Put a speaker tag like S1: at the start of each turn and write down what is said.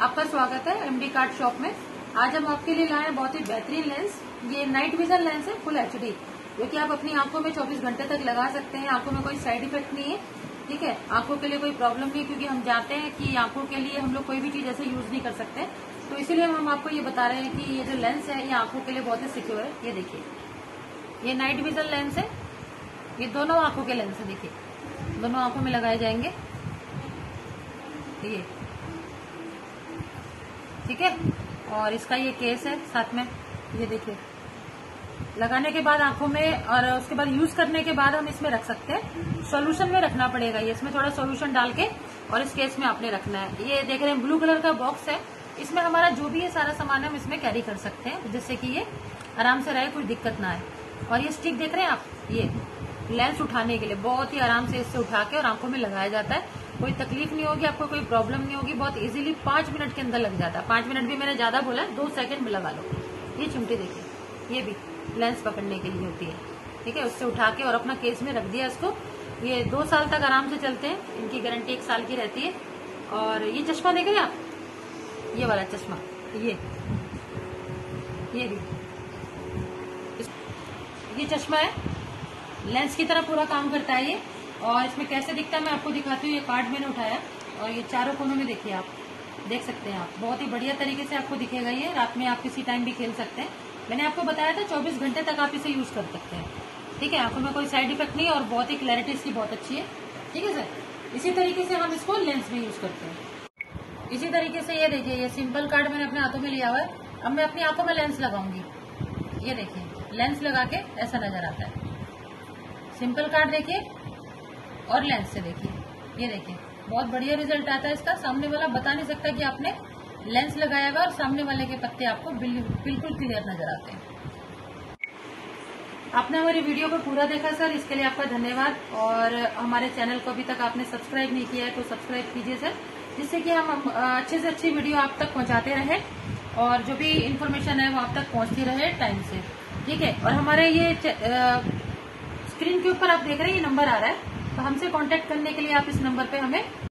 S1: आपका स्वागत है एमडी कार्ड शॉप में। आज हम आपके लिए लाए हैं बहुत ही बेहतरीन लेंस ये नाइट विजन लेंस है फुल एचडी जो कि आप अपनी आँखों में 24 घंटे तक लगा सकते हैं। आँखों में कोई साइड इफ़ेक्ट नहीं है, ठीक है? आँखों के लिए कोई प्रॉब्लम नहीं क्योंकि हम जानते हैं कि आँखों के लिए हम लोग कोई भी चीज़ ऐसे यूज़ नहीं कर सकते। तो इसीलिए हम आपको ये बता रहे हैं कि ये जो लेंस है, ये आँखों के लिए बहुत ही सिक्योर है। ये देखिए। ये नाइट विजन लेंस है। ये दोनों आँखों के लेंस है, देखिए। दोनों आँखों में लगाए जाएँगे। ये ठीक है? और इसका ये केस है साथ में। ये देखिए। लगाने के बाद आँखों में और उसके बाद यूज़ करने के बाद हम इसमें रख सकते हैं। सॉल्यूशन में रखना पड़ेगा ये। इसमें थोड़ा सॉल्यूशन डाल के और इस केस में आपने रखना है। ये देख रहे हैं ब्लू कलर का बॉक्स है। इसमें हमारा जो भी है सारा सामान हम इसमें कैरी कर सकते हैं, जिससे कि ये आराम से रहे, कोई दिक्कत ना आए। और ये स्टिक देख रहे हैं आप? ये। लेंस उठाने के लिए, बहुत ही आराम से इससे उठा के और आँखों में लगाया जाता है। कोई तकलीफ़ नहीं होगी आपको, कोई प्रॉब्लम नहीं होगी, बहुत इजीली पाँच मिनट के अंदर लग जाता है। पाँच मिनट भी मैंने ज़्यादा बोला है, दो सेकंड में लगा लो। ये चिमटी देखिए, ये भी लेंस पकड़ने के लिए होती है। ठीक है, उससे उठा के और अपना केस में रख दिया इसको। ये दो साल तक आराम से चलते हैं, इनकी गारंटी एक साल की रहती है। और ये चश्मा देख रहे आप? ये वाला चश्मा, ये। ये भी। ये चश्मा है लेंस की तरह पूरा काम करता है ये। और इसमें कैसे दिखता है मैं आपको दिखाती हूँ। ये कार्ड मैंने उठाया और ये चारों कोनों में देखिए आप। देख सकते हैं आप। बहुत ही बढ़िया तरीके से आपको दिखेगा ये। रात में आप किसी टाइम भी खेल सकते हैं। मैंने आपको बताया था 24 घंटे तक आप इसे यूज़ कर सकते हैं। ठीक है, आँखों में कोई साइड इफ़ेक्ट नहीं और बहुत ही क्लैरिटी इसकी बहुत अच्छी है। ठीक है सर इसी तरीके से हम इसको लेंस में यूज़ करते हैं। इसी तरीके से ये देखिए, ये सिंपल कार्ड मैंने अपने हाथों में लिया हुआ है। अब मैं अपनी आँखों में लेंस लगाऊँगी। ये देखिए लेंस लगा के ऐसा नज़र आता है। सिंपल कार्ड देखिए और लेंस से देखिए। ये देखिए, बहुत बढ़िया रिज़ल्ट आता है इसका। सामने वाला बता नहीं सकता कि आपने लेंस लगाया हुआ और सामने वाले के पत्ते आपको बिल्कुल क्लियर नज़र आते हैं। आपने हमारी वीडियो को पूरा देखा, सर। इसके लिए आपका धन्यवाद। और हमारे चैनल को अभी तक आपने सब्सक्राइब नहीं किया है तो सब्सक्राइब कीजिए, सर, जिससे कि हम अच्छे से अच्छी वीडियो आप तक पहुंचाते रहे और जो भी इन्फॉर्मेशन है वो आप तक पहुँचती रहे टाइम से। ठीक है? और हमारे ये स्क्रीन के ऊपर आप देख रहे हैं, ये नंबर आ रहा है। तो हमसे कांटेक्ट करने के लिए आप इस नंबर पे हमें